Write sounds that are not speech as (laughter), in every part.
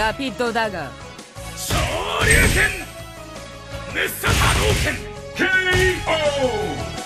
ラピッドだが。昇竜拳熱波動拳 KO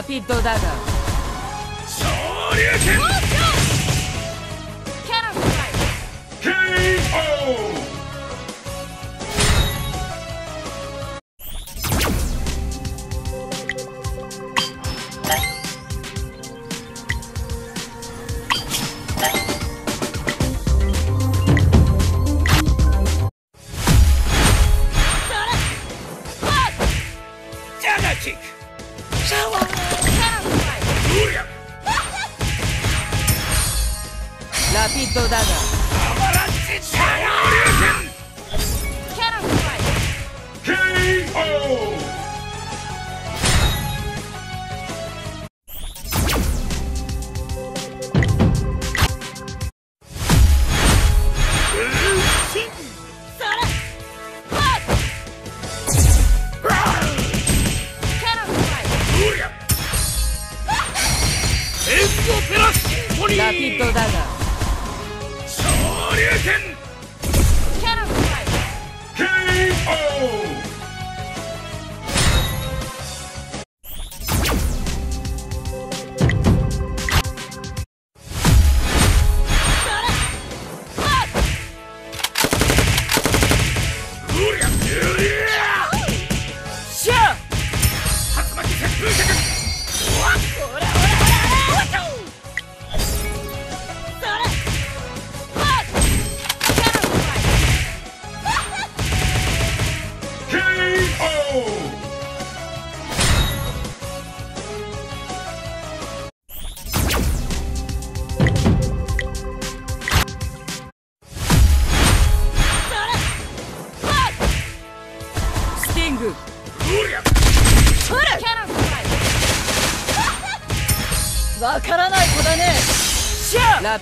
ラピッドだが。昇竜拳ピッドだが。キャラファイ KO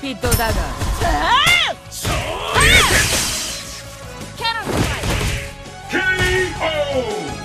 キッドだがそういう KO!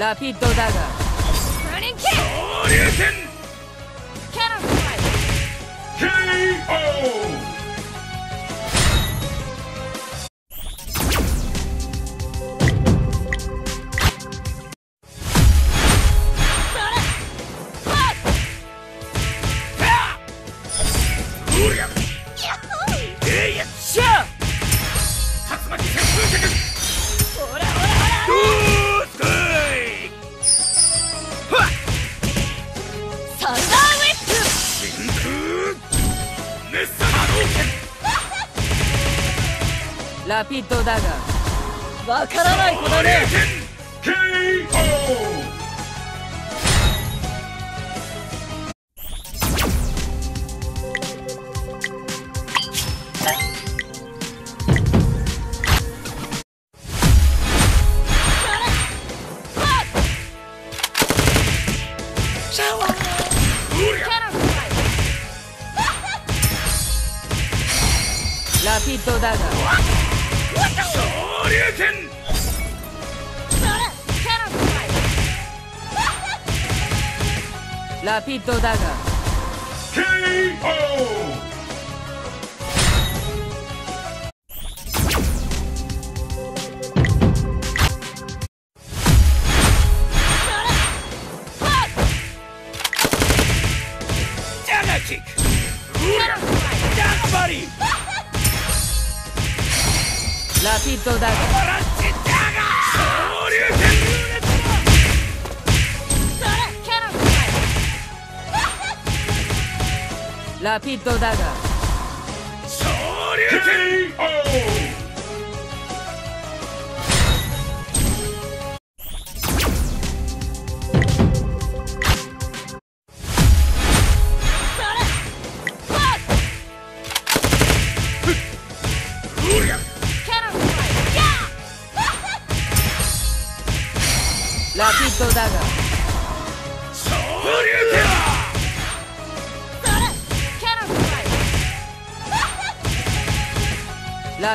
ラピッドダガー昇竜拳キャノンイ KO だがわからないことね Papito Daga. KO. Lapito Daga. ラピッドダガー。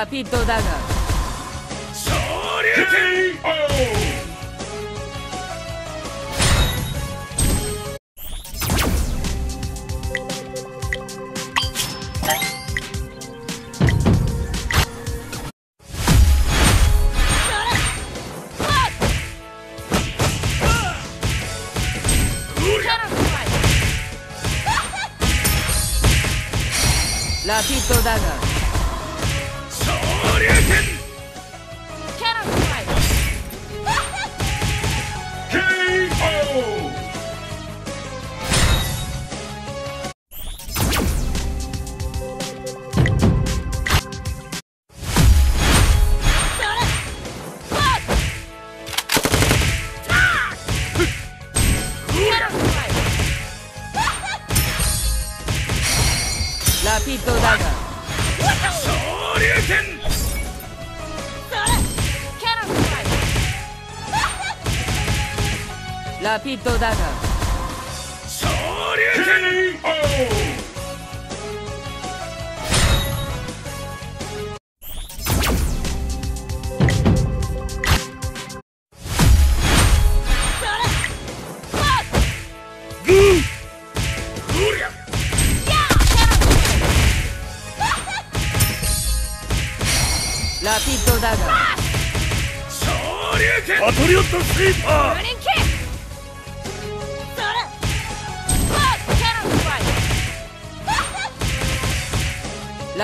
ラピッドガが。昇竜拳ラピッド What is it? ラピッドダガー昇竜拳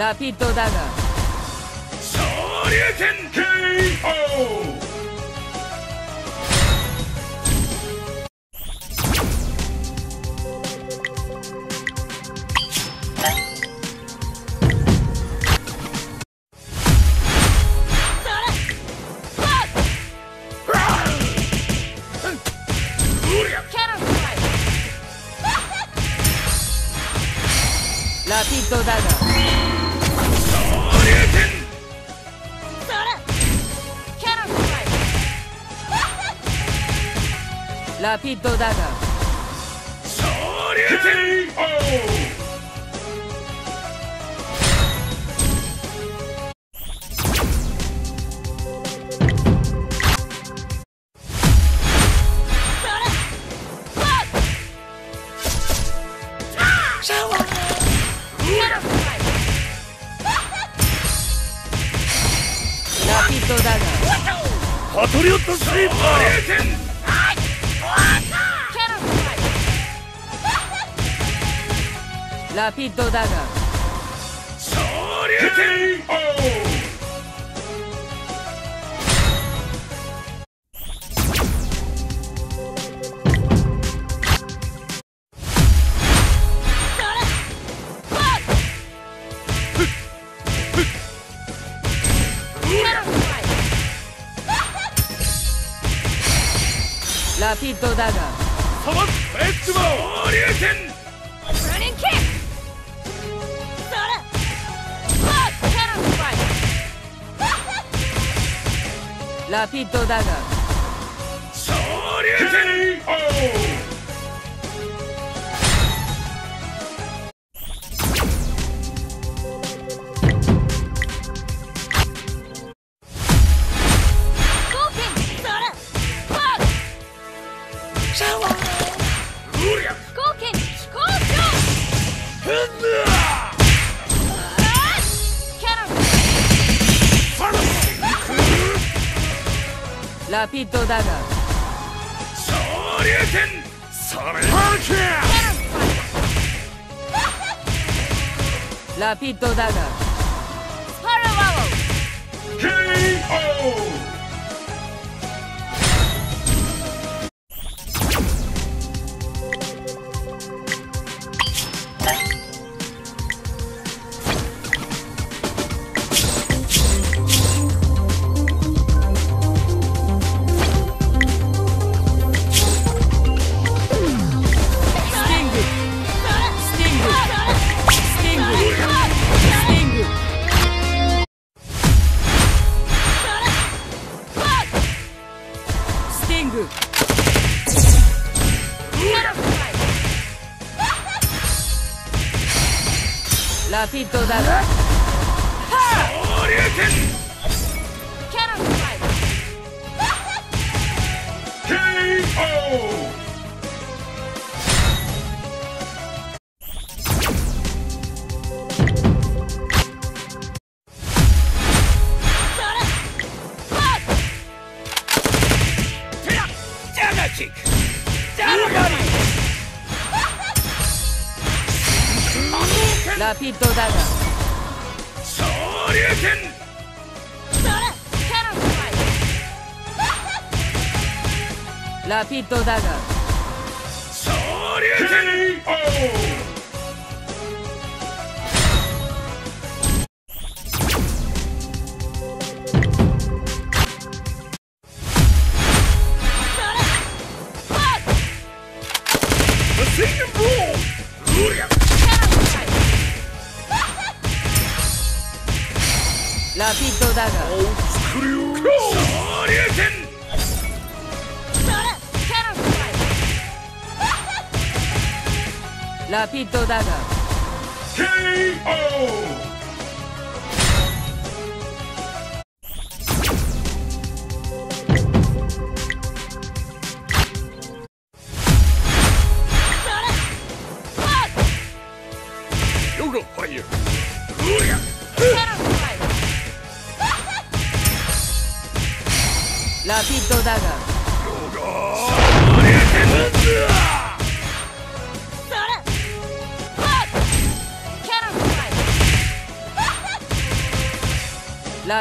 ラピッドダガー昇竜拳 KO! ラピッドダガ (laughs) ラピッドダガー。昇竜拳ラピッドダガーラピッドダガーサバッツラピピッドダガー昇竜拳それハーキャラピッドダガー Parawalo. KO! スティングスラピラピッドダガー総流拳 Lapidodaga. KO!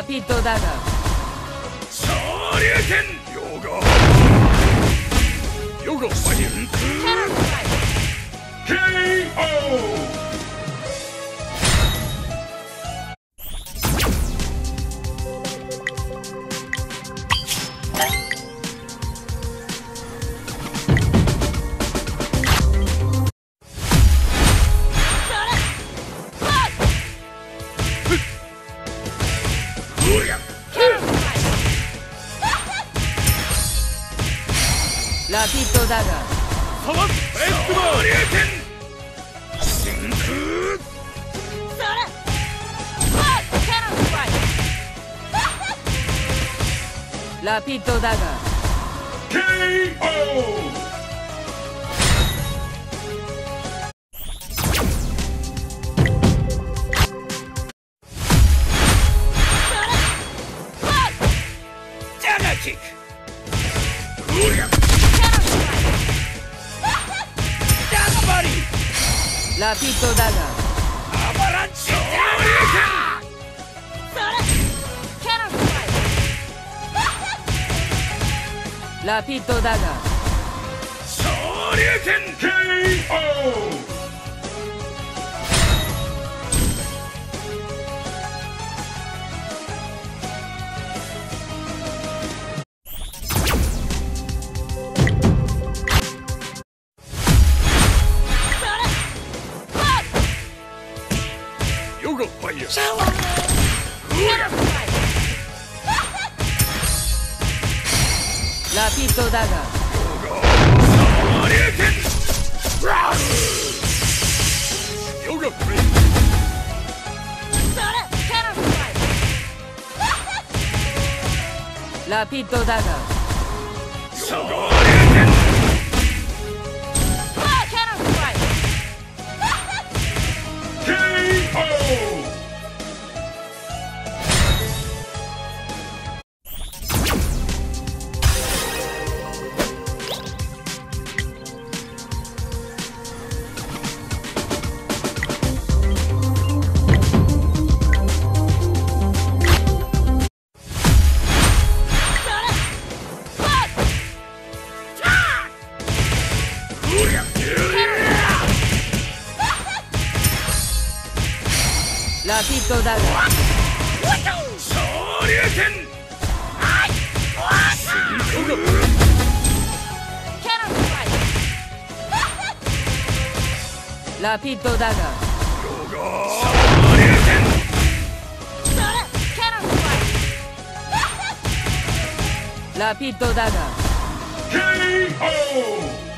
ピットだが。だが。サワスベストの竜真空それラピッドだが。KO! (laughs) ラピッドダガー昇竜拳 KO! だが。ラピッドだが。ラピッドダガーラピッドダガー KO!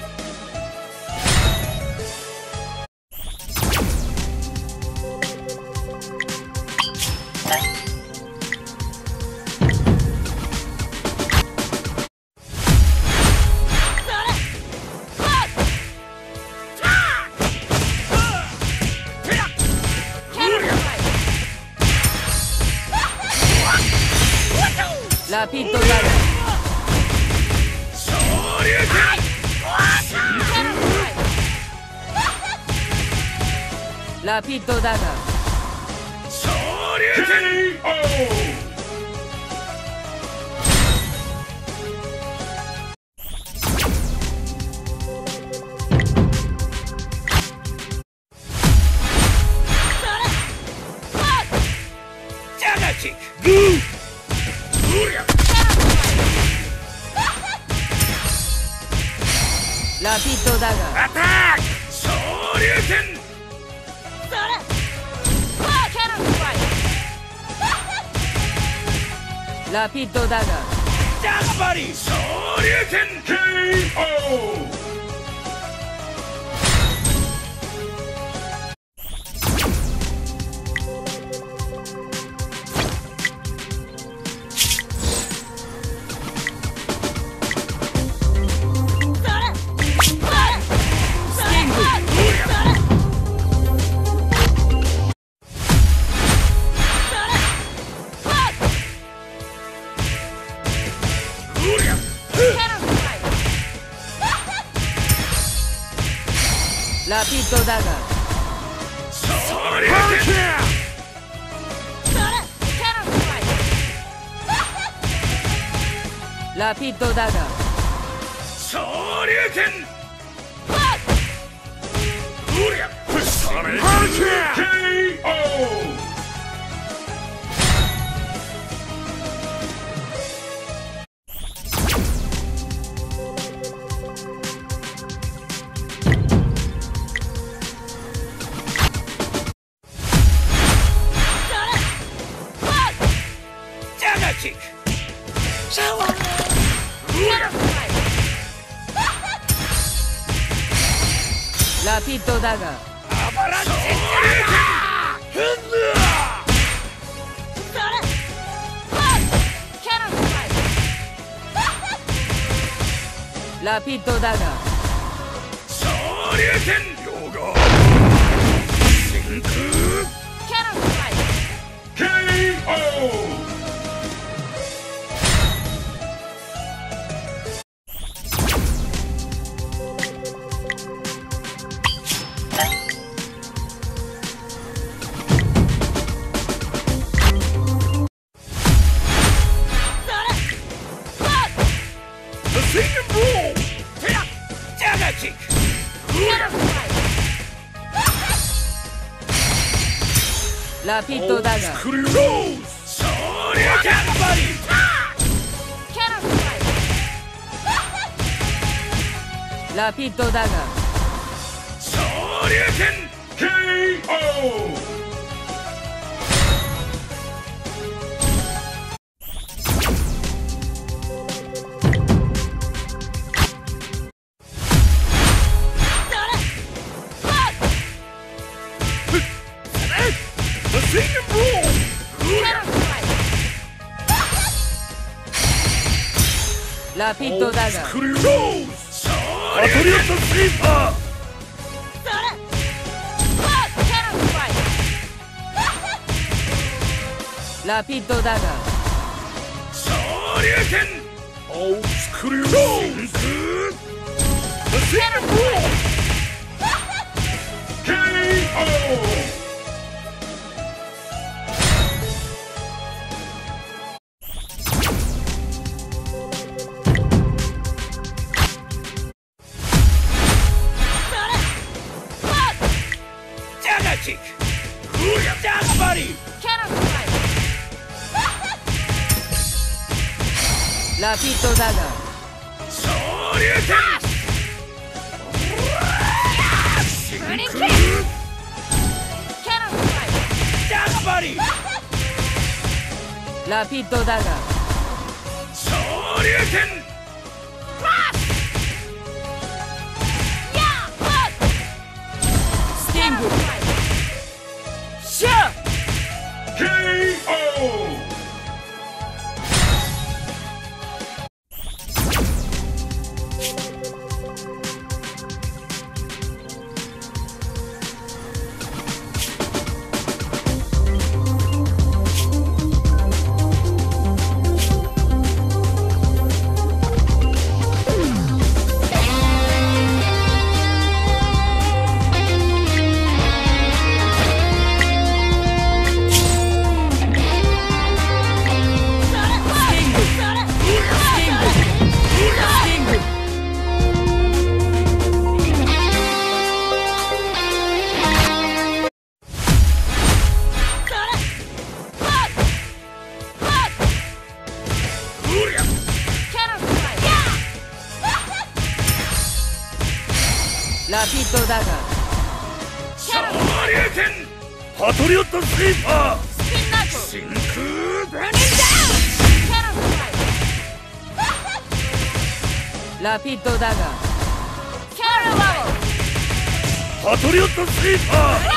ラピッドダガー昇竜拳ラピッドダガー。Somebody, so you can KO! ラピッドダガ昇竜拳それ Counter strike. ラピッドダガ昇竜拳ラピッドダガアバラン.ラピッドダガ昇竜拳ヨガ真空 Counter strike. KO ラピッドダガクルローズ昇竜拳バリ strike. ラピッドダガ昇竜拳 KO ラピッドダガーズ昇竜拳スリーパー.ラピッドダガ昇竜拳青スクリュー真空スイング。ブロー KO ラピッドダガ昇竜拳真空 Counter strike. ジャガバリラピッドダガ昇竜拳スティング.シャ KO ラピッドダガ Counter level. パトリオットスリーパー